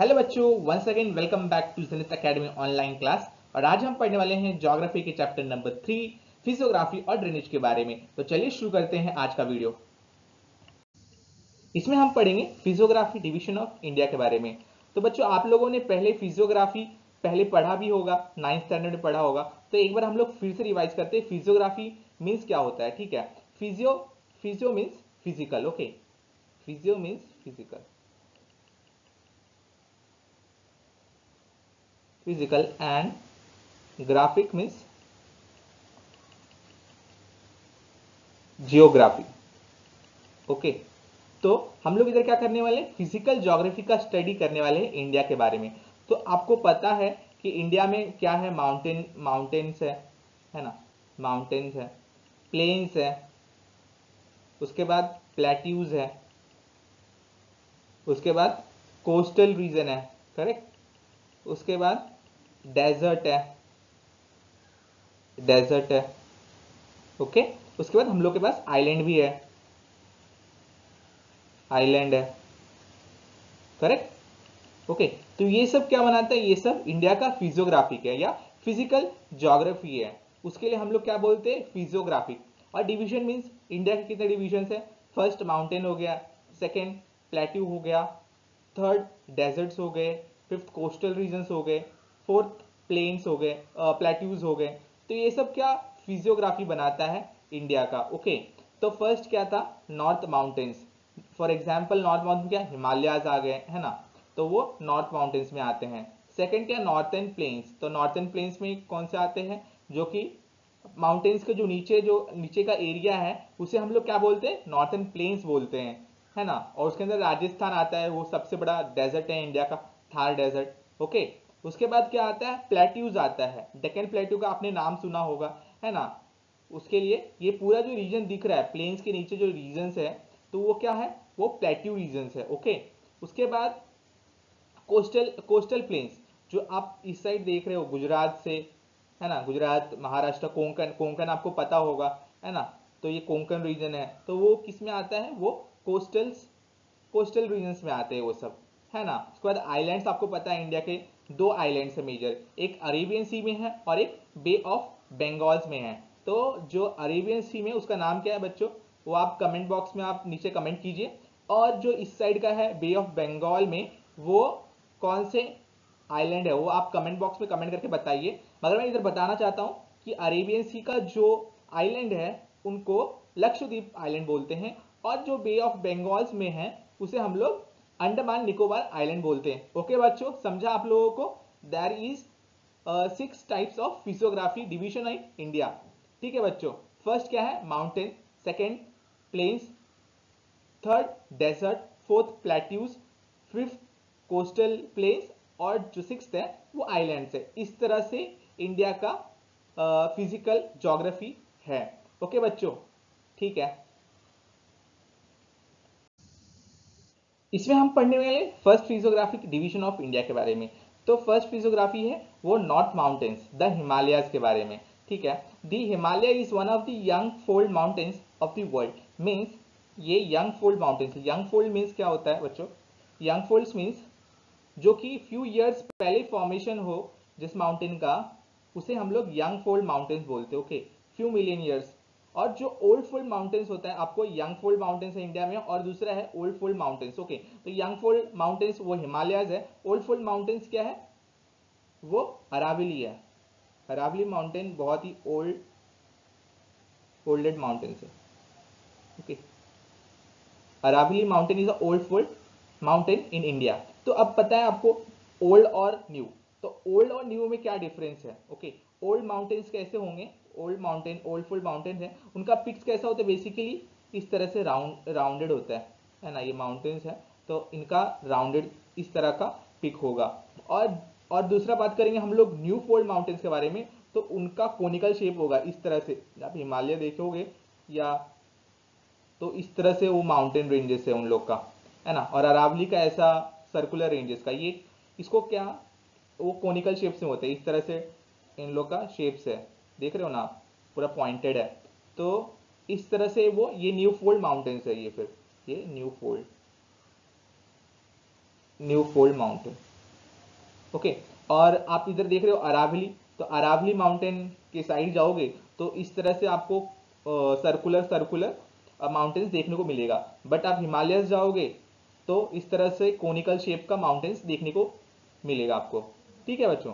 Hello बच्चों once again welcome back to Janit academy online class और आज हम पढ़ने वाले हैं ज्योग्राफी के चैप्टर नंबर थ्री फिजियोग्राफी और ड्रेनेज के बारे में। तो चलिए शुरू करते हैं आज का वीडियो इसमें हम पढ़ेंगे फिजियोग्राफी डिवीज़न ऑफ़ इंडिया के बारे में। तो बच्चों, आप लोगों ने पहले फिजियोग्राफी पहले पढ़ा भी होगा नाइन्थ स्टैंडर्ड में पढ़ा होगा। तो एक बार हम लोग फिर से रिवाइज करते हैं फिजियोग्राफी मीन्स क्या होता है, ठीक है? Physio physio means physical okay physio means physical physical and graphic means geography okay तो हम लोग इधर क्या करने वाले फ़िज़िकल ज्योग्राफी का स्टडी करने वाले हैं इंडिया के बारे में। तो आपको पता है कि इंडिया में क्या है? माउंटेन माउंटेन्स है है ना? माउंटेन्स है प्लेन्स है, उसके बाद प्लेट्यूज है, उसके बाद कोस्टल रीजन है करेक्ट उसके बाद डेजर्ट है। डेजर्ट है। ओके? उसके बाद हम लोग के पास आइलैंड भी है। आइलैंड है। करेक्ट? ओके तो ये सब क्या बनाता है? ये सब इंडिया का फिजियोग्राफिक है या फ़िज़िकल ज्योग्राफी है। उसके लिए हम लोग क्या बोलते हैं? फिजियोग्राफिक। और डिवीज़न मीन्स इंडिया के कितने डिविजन है? फ़र्स्ट माउंटेन हो गया, सेकेंड प्लेट्यू हो गया, थर्ड डेजर्ट्स हो गए, फिफ्थ कोस्टल रीजन्स हो गए। फोर्थ प्लेन्स हो गए प्लेट्यूज हो गए। तो ये सब क्या फिजियोग्राफी बनाता है इंडिया का ओके तो फ़र्स्ट क्या था? North mountains for example north mountain क्या? हिमालयाज आ गए, है ना? तो वो नॉर्थ माउंटेन्स में आते हैं। सेकेंड क्या? नॉर्थन प्लेन्स तो नॉर्थन प्लेन्स में कौन से आते हैं? जो कि माउंटेन्स के जो नीचे जो नीचे का एरिया है, उसे हम लोग क्या बोलते हैं? नॉर्थन प्लेन्स बोलते हैं, है ना? और उसके अंदर राजस्थान आता है, वो सबसे बड़ा डेजर्ट है इंडिया का, थार डेजर्ट ओके उसके बाद क्या आता है? प्लेट्यूज आता है। डेकन प्लेट्यू का आपने नाम सुना होगा, है ना? उसके लिए ये पूरा जो रीजन दिख रहा है प्लेन्स के नीचे जो रीजन है तो वो क्या है? वो प्लेट्यू रीजन है ओके उसके बाद कोस्टल कोस्टल प्लेन्स जो आप इस साइड देख रहे हो, गुजरात से, है ना? गुजरात, महाराष्ट्र, कोंकण कोंकण आपको पता होगा, है ना? तो ये कोंकण रीजन है। तो वो किसमें आता है? वो कोस्टल्स कोस्टल रीजन में आते हैं वो सब, है ना? उसके बाद आइलैंड्स आपको पता है इंडिया के दो आइलैंड्स है मेजर, एक अरेबियन सी में है और एक बे ऑफ़ बंगाल्स में है। तो जो अरेबियन सी में, उसका नाम क्या है बच्चों? वो आप कमेंट बॉक्स में आप नीचे कमेंट कीजिए। और जो इस साइड का है, बे ऑफ़ बंगाल में, वो कौन से आइलैंड है? वो आप कमेंट बॉक्स में कमेंट करके बताइए। मगर मैं इधर बताना चाहता हूँ कि अरेबियन सी का जो आइलैंड है, उनको लक्षद्वीप आइलैंड बोलते हैं। और जो बे ऑफ़ बंगाल्स में है, उसे हम लोग अंडमान निकोबार आइलैंड बोलते हैं। ओके बच्चों समझा आप लोगों को? There is six types of physiography division in India ठीक है बच्चों? फ़र्स्ट क्या है? Mountain second plains third desert fourth plateaus fifth coastal plains और जो सिक्स है वो आइलैंड्स है। इस तरह से इंडिया का फ़िज़िकल uh, जोग्राफी है। ओके बच्चों? ठीक है? इसमें हम पढ़ने वाले first physiographic division of India के बारे में। तो फ़र्स्ट फिजियोग्राफी है, वो नॉर्थ माउंटेन्स द हिमालयाज के बारे में। ठीक है? The Himalaya is one of the young fold mountains of the world means ये young fold mountains young fold means क्या होता है बच्चों? यंग फोल्ड मीन्स जो कि फ्यू ईयर्स पहले फॉर्मेशन हो, जिस माउंटेन का, उसे हम लोग यंग फोल्ड माउंटेन्स बोलते हैं ओके फ्यू मिलियन ईयर्स और जो ओल्ड फोल्ड माउंटेन्स होता है, आपको यंग फोल्ड माउंटेन्स है इंडिया में, और दूसरा है ओल्ड फोल्ड माउंटेन्स ओके तो यंग फोल्ड माउंटेन्स वो हिमालयज है। ओल्ड फोल्ड माउंटेन्स क्या है? वो अरावली है। अरावली माउंटेन बहुत ही ओल्ड ओल्डेड माउंटेन्स है okay Aravalli mountain is a old fold mountain in India तो अब पता है आपको ओल्ड और न्यू तो ओल्ड और न्यू में क्या डिफरेंस है ओके ओल्ड माउंटेन्स कैसे होंगे? Old mountain old full mountain है, उनका पिक्स कैसा होता है? बेसिकली इस तरह से राउंड राउंडेड होता है है ना? ये माउंटेन्स है तो इनका राउंडेड इस तरह का पिक होगा। और और दूसरा बात करेंगे हम लोग न्यू फोल्ड माउंटेन्स के बारे में तो उनका कोनिकल शेप होगा इस तरह से। आप हिमालय देखोगे, या तो इस तरह से वो माउंटेन रेंजेस है उन लोग का, है ना? और अरावली का ऐसा सर्कुलर रेंजेस का, ये इसको क्या, वो कोनिकल शेप से होता है, इस तरह से इन लोग का शेप्स है। देख रहे हो ना? पूरा पॉइंटेड है। तो इस तरह से वो, ये न्यू फोल्ड माउंटेन्स है ये फिर। ये new fold new fold mountain okay और आप इधर देख रहे हो अरावली तो अरावली माउंटेन के साइड जाओगे तो इस तरह से आपको सर्कुलर सर्कुलर माउंटेन्स देखने को मिलेगा। बट आप हिमालयस जाओगे तो इस तरह से कोनिकल शेप का माउंटेन्स देखने को मिलेगा आपको। ठीक है बच्चों?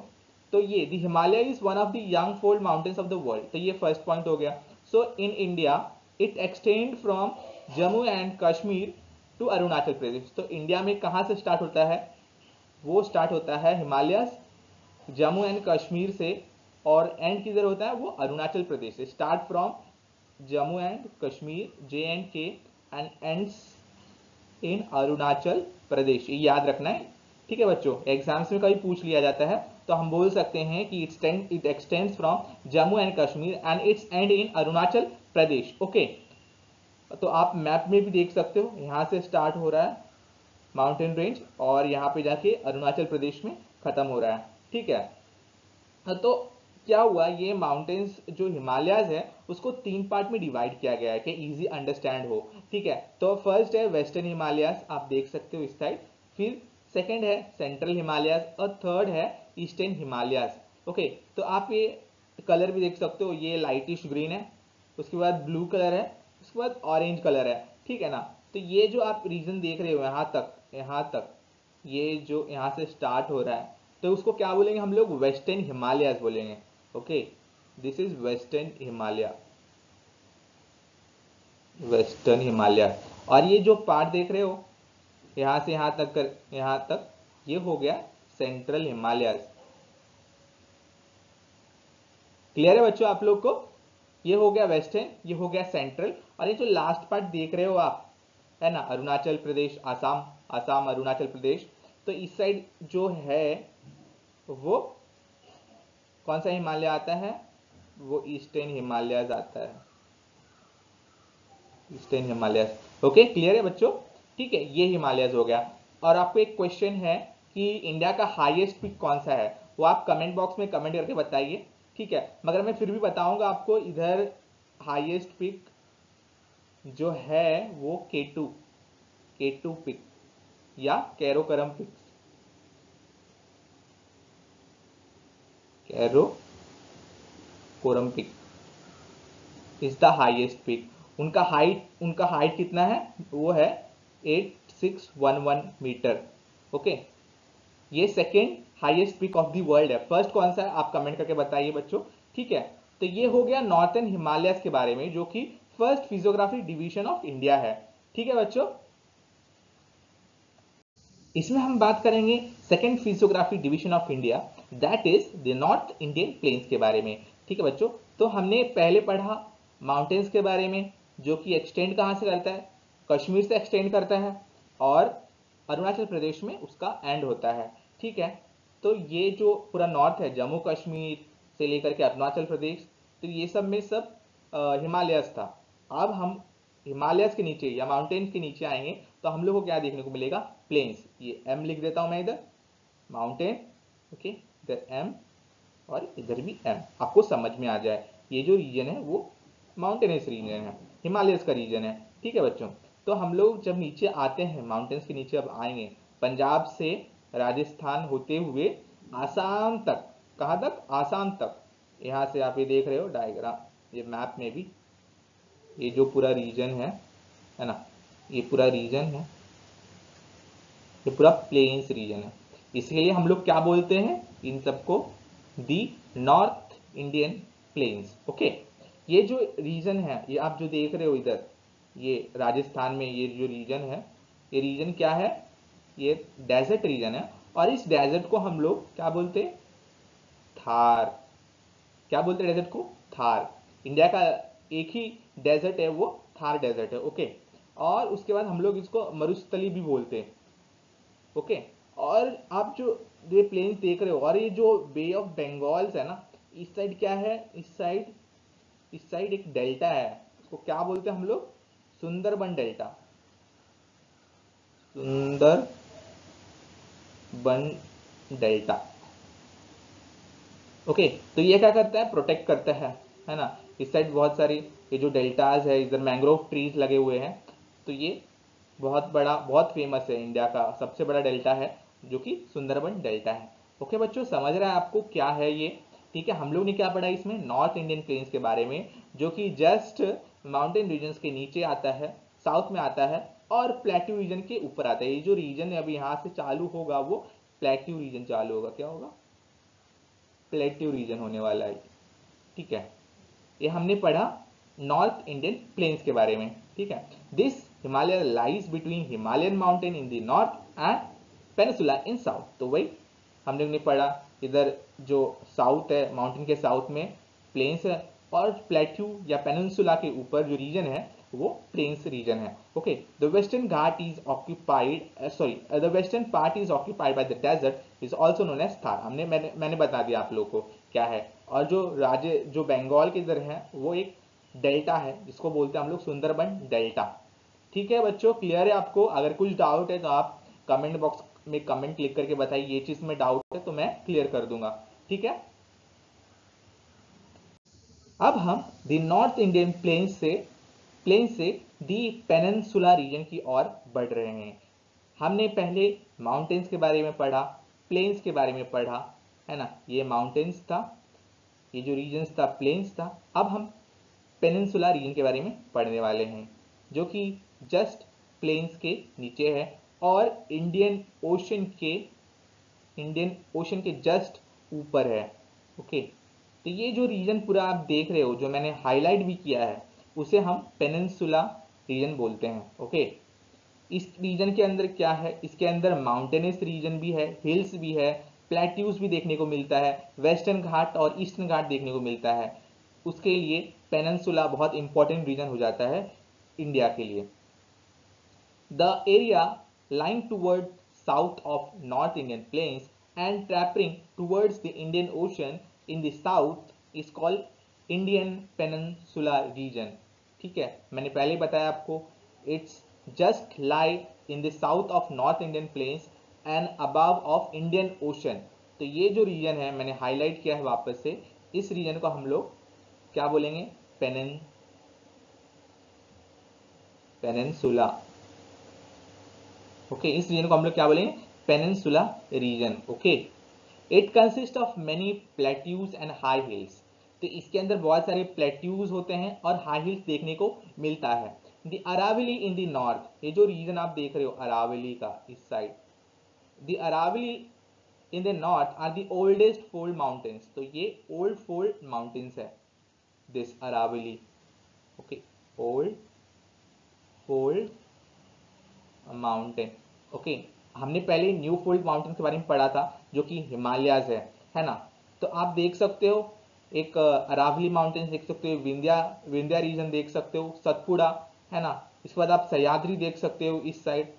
तो ये the Himalaya is one of the young fold mountains of the world तो ये फ़र्स्ट पॉइंट हो गया. So in India it extend from Jammu and Kashmir to Arunachal Pradesh तो इंडिया में कहाँ से स्टार्ट होता है? वो स्टार्ट होता है हिमालय जम्मू एंड कश्मीर से, और एंड किधर होता है? वो अरुणाचल प्रदेश से. Start from Jammu and Kashmir J and K and ends in Arunachal Pradesh ये याद रखना है. ठीक है बच्चों एग्ज़ाम्स में कभी पूछ लिया जाता है. तो हम बोल सकते हैं कि it's it extend from Jammu and Kashmir and it's end in Arunachal Pradesh okay तो आप मैप में भी देख सकते हो, यहाँ से स्टार्ट हो रहा है माउंटेन रेंज और यहाँ पे जाके अरुणाचल प्रदेश में खत्म हो रहा है, ठीक है? तो क्या हुआ, ये माउंटेन्स जो हिमालयाज है, उसको तीन पार्ट में डिवाइड किया गया है कि इजी अंडरस्टैंड हो, ठीक है? तो फ़र्स्ट है वेस्टर्न हिमालयाज आप देख सकते हो इस साइड फिर सेकंड है सेंट्रल हिमालयाज और थर्ड है ईस्टर्न हिमालयाज ओके तो आप ये कलर भी देख सकते हो, ये लाइटिश ग्रीन है, उसके बाद ब्लू कलर है, उसके बाद ऑरेंज कलर है, ठीक है ना? तो ये जो आप रीजन देख रहे हो यहाँ तक यहाँ तक, ये जो यहाँ से स्टार्ट हो रहा है तो उसको क्या बोलेंगे हम लोग? वेस्टर्न हिमालयाज बोलेंगे, okay? This is western Himalaya western Himalaya और ये जो पार्ट देख रहे हो यहाँ से यहाँ तक कर, यहाँ तक, ये हो गया सेंट्रल हिमालय क्लियर है बच्चों आप लोग को? ये हो गया वेस्टर्न ये हो गया सेंट्रल और ये जो लास्ट पार्ट देख रहे हो आप, है ना अरुणाचल प्रदेश आसाम आसाम अरुणाचल प्रदेश तो इस साइड जो है, वो कौन सा हिमालय आता है? वो ईस्टर्न हिमालय आता है. ईस्टर्न हिमालय ओके क्लियर है बच्चों? ठीक है, ये हिमालयज हो गया। और आपको एक क्वेश्चन है कि इंडिया का हाईएस्ट पिक कौन सा है? वो आप कमेंट बॉक्स में कमेंट करके बताइए, ठीक है? मगर मैं फिर भी बताऊँगा आपको, इधर हाईएस्ट पिक जो है वो के टू के टू पिक या Karakoram peak Karakoram peak is the highest peak उनका हाइट उनका हाइट कितना है? वो है 8611 मीटर ओके ये second highest peak of the world है। फ़र्स्ट कौन सा है? आप कमेंट करके बताइए बच्चों। ठीक है? तो ये हो गया नॉर्थन हिमालयस के बारे में, जो कि first physiography division of India है। ठीक है बच्चों? इसमें हम बात करेंगे second physiography division of India that is the north Indian plains के बारे में। ठीक है बच्चों? तो हमने पहले पढ़ा माउंटेन्स के बारे में, जो कि एक्सटेंड कहाँ से करता है? कश्मीर से एक्सटेंड करता है और अरुणाचल प्रदेश में उसका एंड होता है। ठीक है? तो ये जो पूरा नॉर्थ है, जम्मू कश्मीर से लेकर के अरुणाचल प्रदेश तो ये सब में सब हिमालयस था। अब हम हिमालयस के नीचे या माउंटेन्स के नीचे आएँगे तो हम लोग को क्या देखने को मिलेगा? प्लेन्स ये एम लिख देता हूँ मैं इधर। माउंटेन ओके इधर एम और इधर भी एम आपको समझ में आ जाए। ये जो रीजन है, वो माउंटेनस रीजन है। हिमालयस का रीजन है। ठीक है बच्चों? तो हम लोग जब नीचे आते हैं माउंटेन्स के नीचे अब आएँगे, पंजाब से राजस्थान होते हुए आसाम तक, कहाँ तक? आसाम तक। यहाँ से आप ये देख रहे हो डायग्राम ये मैप में भी, ये जो पूरा रीजन है है ना? ये पूरा रीजन है। ये पूरा प्लेन्स रीजन है। इसलिए हम लोग क्या बोलते हैं? इन सबको the north Indian plains okay ये जो रीजन है, ये आप जो देख रहे हो इधर ये राजस्थान में ये जो रीजन है, ये रीजन क्या है? ये डेजर्ट रीजन है। और इस डेजर्ट को हम लोग क्या बोलते थार। क्या बोलते डेजर्ट को? थार। इंडिया का एक ही डेजर्ट है, वो थार डेजर्ट है ओके और उसके बाद हम लोग इसको मरुस्थली भी बोलते हैं ओके और आप जो ये प्लेन देख रहे हो, और ये जो बे ऑफ़ बंगाल्स है ना, इस साइड क्या है? इस साइड इस साइड एक डेल्टा है। उसको क्या बोलते हैं हम लोग? सुंदरबन डेल्टा सुंदर बन डेल्टा ओके तो ये क्या करता है? प्रोटेक्ट करता है है ना? इस साइड बहुत सारी, ये जो डेल्टाज है, इधर मैंग्रोव ट्रीज लगे हुए हैं तो ये बहुत बड़ा, बहुत फ़ेमस है इंडिया का, सबसे बड़ा डेल्टा है, जो कि सुंदरबन डेल्टा है। ओके, बच्चों, समझ रहा है आपको क्या है ये? ठीक है, हम लोग ने क्या पढ़ा इसमें? नॉर्थ इंडियन प्लेन्स के बारे में, जो कि जस्ट माउंटेन रीजन के नीचे आता है साउथ में आता है और प्लेट्यू रीजन के ऊपर आता है। ये जो रीजन है, अभी यहाँ से चालू होगा वो प्लेट्यू रीजन चालू होगा। क्या होगा? प्लेट्यू रीजन होने वाला है। ठीक है? ये हमने पढ़ा नॉर्थ इंडियन प्लेन्स के बारे में। ठीक है? This Himalaya lies between Himalayan mountain in the north and peninsula in south तो वही हम लोग पढ़ा। इधर जो साउथ है माउंटेन के साउथ में प्लेन्स है और प्लेट्यू या पेनसुला के ऊपर जो रीजन है, वो प्लेन्स रीजन है। Okay the western Ghat is occupied sorry the western part is occupied by the desert is also known as Thar हमने, मैंने मैंने बता दिया आप लोगों को क्या है। और जो राज्य, जो बंगाल के इधर है, वो एक डेल्टा है, जिसको बोलते हैं हम लोग सुंदरबन डेल्टा ठीक है बच्चों क्लियर है आपको? अगर कुछ डाउट है तो आप कमेंट बॉक्स में कमेंट क्लिक करके बताइए, ये चीज़ में डाउट है तो मैं क्लियर कर दूँगा। ठीक है? अब हम द नॉर्थ इंडियन प्लेन से प्लेन से दी पेनसुला रीजन की ओर बढ़ रहे हैं। हमने पहले माउंटेन्स के बारे में पढ़ा प्लेन्स के बारे में पढ़ा, है ना? ये माउंटेन्स था, ये जो रीजन्स था प्लेन्स था। अब हम पेनसुला रीजन के बारे में पढ़ने वाले हैं, जो कि जस्ट प्लेन्स के नीचे है और इंडियन ओशन के इंडियन ओशन के जस्ट ऊपर है ओके तो ये जो रीजन पूरा आप देख रहे हो, जो मैंने हाईलाइट भी किया है, उसे हम पेनसुला रीजन बोलते हैं ओके इस रीजन के अंदर क्या है? इसके अंदर माउंटेनस रीजन भी है हिल्स भी है प्लेट्यूज भी देखने को मिलता है वेस्टर्न घाट और ईस्टर्न घाट देखने को मिलता है। उसके लिए पेनसुला बहुत इंपॉर्टेंट रीजन हो जाता है इंडिया के लिए। The area lying toward south of North Indian plains and trapping towards the Indian Ocean in the south is called Indian Peninsula region. ठीक है? मैंने पहले बताया आपको it's just lie in the south of north Indian plains and above of Indian ocean तो ये जो region है मैंने हाईलाइट किया है वापस से इस रीजन को हम लोग क्या बोलेंगे? पेनन पेनसुला ओके okay, इस रीजन को हम लोग क्या बोलेंगे? Peninsula region okay it consist of many plateaus and high hills तो इसके अंदर बहुत सारे प्लेट्यूज होते हैं और हाई हिल्स देखने को मिलता है। The Aravalli in the north ये जो रीजन आप देख रहे हो अरावली का इस side the Aravalli in the north are the oldest fold mountains तो ये ओल्ड फोल्ड माउंटेन्स है this Aravalli okay old fold mountain okay हमने पहले न्यू फोल्ड माउंटेन के बारे में पढ़ा था। जो कि हिमालयाज है है ना? तो आप देख सकते हो, एक अरावली माउंटेन देख सकते हो विंध्या विंध्या रीजन देख सकते हो, सतपुड़ा, है ना? इसके बाद आप सयाद्री देख सकते हो, इस साइड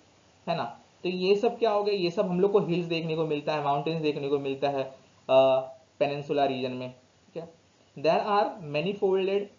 है ना? तो ये सब क्या हो गया? ये सब हम लोग को हिल्स देखने को मिलता है माउंटेन्स देखने को मिलता है पेनिनसुला रीजन में, ठीक है? There are many folded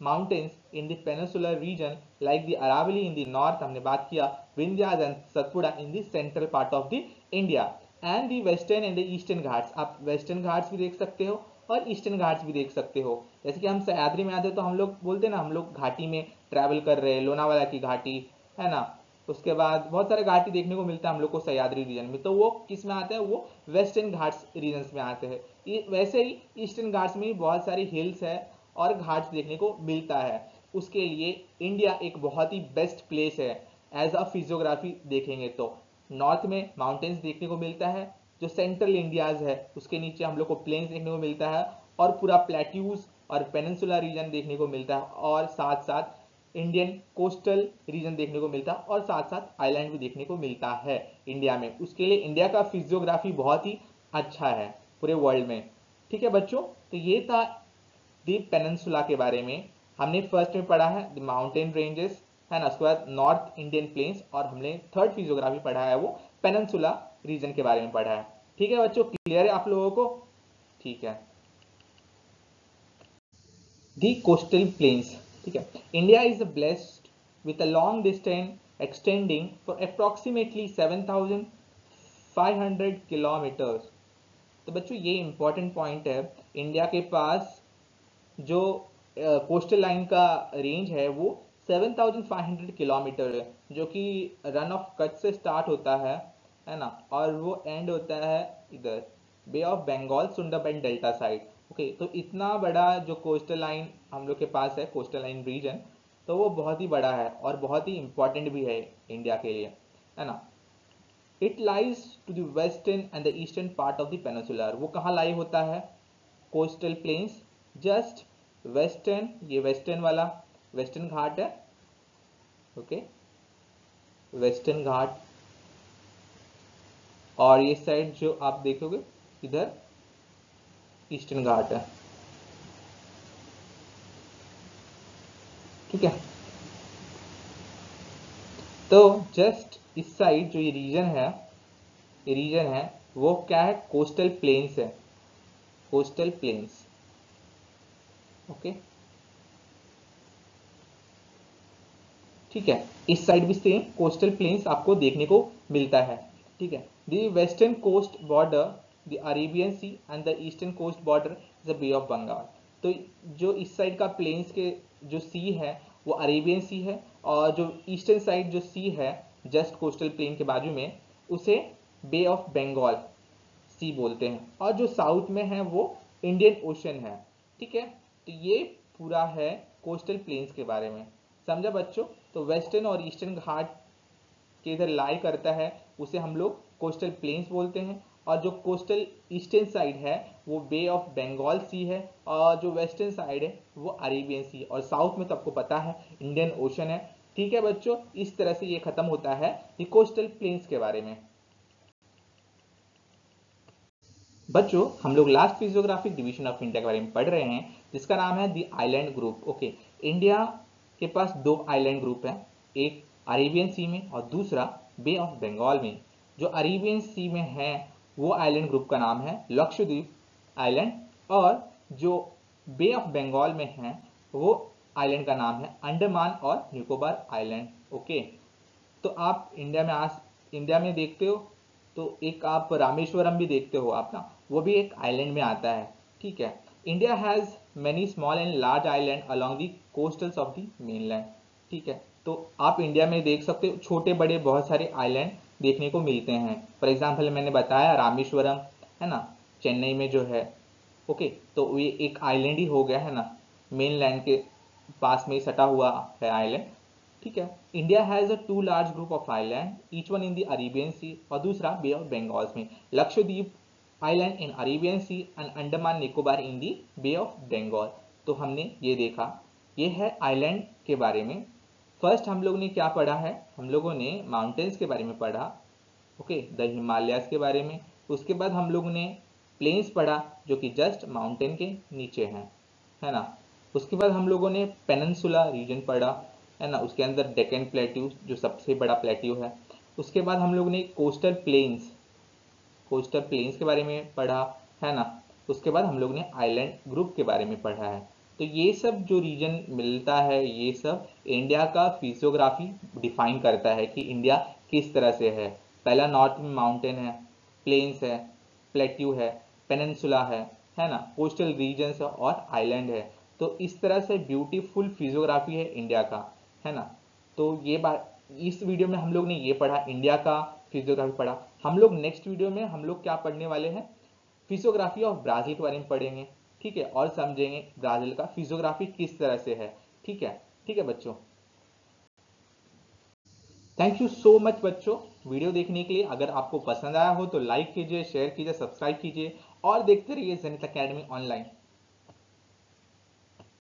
mountains in the peninsular region like the Aravalli in the north हमने बात किया Vindhyas and Satpura in the central part of the India and the western and the eastern Ghats आप western Ghats भी देख सकते हो और eastern Ghats भी देख सकते हो। जैसे कि हम सयाद्री में आते हैं तो हम लोग बोलते ना, हम लोग घाटी में ट्रैवल कर रहे हैं, लोनावाला की घाटी, है ना? उसके बाद बहुत सारे घाटी देखने को मिलता है हम लोग को सयाद्री रीजन में। तो वो किसमें आते हैं? वो वेस्टर्न घाट्स रीजन में आते हैं। वैसे ही ईस्टर्न घाट्स में बहुत सारी हिल्स है और घाट्स देखने को मिलता है। उसके लिए इंडिया एक बहुत ही बेस्ट प्लेस है। एज अ फिजियोग्राफी देखेंगे तो। नॉर्थ में माउंटेन्स देखने को मिलता है, जो सेंट्रल इंडियाज है, उसके नीचे हम लोग को प्लेन्स देखने को मिलता है और पूरा प्लेट्यूज और पेनिनसुला रीजन देखने को मिलता है और साथ साथ इंडियन कोस्टल रीजन देखने को मिलता है और साथ साथ आइलैंड भी देखने को मिलता है इंडिया में। उसके लिए इंडिया का फिजियोग्राफी बहुत ही अच्छा है पूरे वर्ल्ड में। ठीक है बच्चों तो ये था दी पेनसुला के बारे में। हमने फ़र्स्ट में पढ़ा है द माउंटेन रेंजेस है ना उसके बाद नॉर्थ इंडियन प्लेन्स और हमने थर्ड फिजियोग्राफी पढ़ा है वो पेनसुला रीजन के बारे में पढ़ा है। ठीक है बच्चों क्लियर है आप लोगों को? ठीक है। दी कोस्टल प्लेन्स ठीक है। India is blessed with a long distance extending for approximately 7500 kilometres तो बच्चों, ये इंपॉर्टेंट पॉइंट है इंडिया के पास जो कोस्टल लाइन का रेंज है वो 7500 किलोमीटर है, जो कि रन ऑफ़ कच्छ से स्टार्ट होता है है ना? और वो एंड होता है इधर Bay of Bengal Sundarban delta side okay तो इतना बड़ा जो कोस्टल लाइन हम लोग के पास है कोस्टल लाइन रीजन तो वो बहुत ही बड़ा है और बहुत ही इंपॉर्टेंट भी है इंडिया के लिए, है ना? It lies to the western and the eastern part of the peninsular वो कहाँ लाई होता है? कोस्टल प्लेन्स जस्ट वेस्टर्न ये वेस्टर्न वाला वेस्टर्न घाट है ओके वेस्टर्न घाट और ये साइड जो आप देखोगे, इधर ईस्टर्न घाट है। ठीक है? तो जस्ट इस साइड जो ये रीजन है, ये रीजन है, वो क्या है? कोस्टल प्लेन्स है। कोस्टल प्लेन्स ओके ठीक है? इस साइड भी सेम कोस्टल प्लेन्स आपको देखने को मिलता है, ठीक है? The western coast border the Arabian sea and the eastern coast border the Bay of Bengal तो जो इस साइड का प्लेन्स के जो सी है, वो अरेबियन सी है और जो ईस्टर्न साइड जो सी है जस्ट कोस्टल प्लेन के बाजू में, उसे बे ऑफ़ बंगाल सी बोलते हैं। और जो साउथ में है, वो इंडियन ओशन है, ठीक है? तो ये पूरा है कोस्टल प्लेन्स के बारे में। समझा बच्चों? तो वेस्टर्न और ईस्टर्न घाट के इधर लाई करता है, उसे हम लोग कोस्टल प्लेन्स बोलते हैं। और जो कोस्टल ईस्टर्न साइड है, वो बे ऑफ़ बंगाल सी है, और जो वेस्टर्न साइड है, वो अरेबियन सी और साउथ में तो आपको पता है इंडियन ओशन है। ठीक है बच्चों? इस तरह से ये खत्म होता है, ये कोस्टल प्लेन्स के बारे में। बच्चों, हम लोग last physiographic division of India के बारे में पढ़ रहे हैं, जिसका नाम है the island group okay India के पास दो आइलैंड ग्रुप हैं, एक अरेबियन सी में और दूसरा बे ऑफ़ बंगाल में। जो अरेबियन सी में है, वो आइलैंड ग्रुप का नाम है लक्षद्वीप आइलैंड और जो बे ऑफ़ बंगाल में है, वो आइलैंड का नाम है अंडमान और निकोबार आइलैंड ओके तो आप इंडिया में आज इंडिया में देखते हो तो एक आप रामेश्वरम भी देखते हो आप ना वो भी एक आइलैंड में आता है, ठीक है? India has many small and large island along the coastals of the mainland ठीक है? तो आप इंडिया में देख सकते हो, छोटे, बड़े, बहुत सारे आइलैंड देखने को मिलते हैं। फॉर एग्ज़ाम्पल मैंने बताया रामेश्वरम, है ना? चेन्नई में जो है ओके तो ये एक आइलैंड ही हो गया, है ना? मेन लैंड के पास में सटा हुआ है आइलैंड ठीक है? India has a two large group of island each one in the Arabian sea और दूसरा बे ऑफ़ बंगाल्स में। Lakshadweep island in Arabian sea and Andaman Nicobar in the bay of Bengal. तो हमने ये देखा। ये है आइलैंड के बारे में। फ़र्स्ट हम लोग ने क्या पढ़ा है? हम लोगों ने माउंटेन्स के बारे में पढ़ा, ओके, द हिमालयास के बारे में। उसके बाद हम लोगों ने प्लेन्स पढ़ा, जो कि जस्ट माउंटेन के नीचे हैं, है ना? उसके बाद हम लोगों ने पेननसुला रीजन पढ़ा, है ना? उसके अंदर डेकन प्लेट्यू जो सबसे बड़ा प्लेट्यू है। उसके बाद हम लोग ने कोस्टल प्लेन्स कोस्टल प्लेन्स के बारे में पढ़ा, है ना? उसके बाद हम लोग ने आइलैंड ग्रुप के बारे में पढ़ा है। तो ये सब जो रीजन मिलता है, ये सब इंडिया का फिजियोग्राफी डिफाइन करता है कि इंडिया किस तरह से है। पहला नॉर्थ में माउंटेन है प्लेन्स है प्लेट्यू है पेनसुला है है ना? कोस्टल रीजन्स है और आइलैंड है। तो इस तरह से ब्यूटीफुल फिजियोग्राफी है इंडिया का, है ना? तो ये बात इस वीडियो में हम लोग ने ये पढ़ा इंडिया का फिजियोग्राफी पढ़ा। हम लोग नेक्स्ट वीडियो में हम लोग क्या पढ़ने वाले हैं? फिजियोग्राफी ऑफ़ ब्राज़ील के बारे में पढ़ेंगे, ठीक है? और समझेंगे ब्राज़ील का फिजियोग्राफी किस तरह से है, ठीक है? ठीक है बच्चों? थैंक यू सो मच बच्चों। वीडियो देखने के लिए अगर आपको पसंद आया हो तो लाइक कीजिए शेयर कीजिए सब्सक्राइब कीजिए और देखते रहिए जेनित अकेडमी ऑनलाइन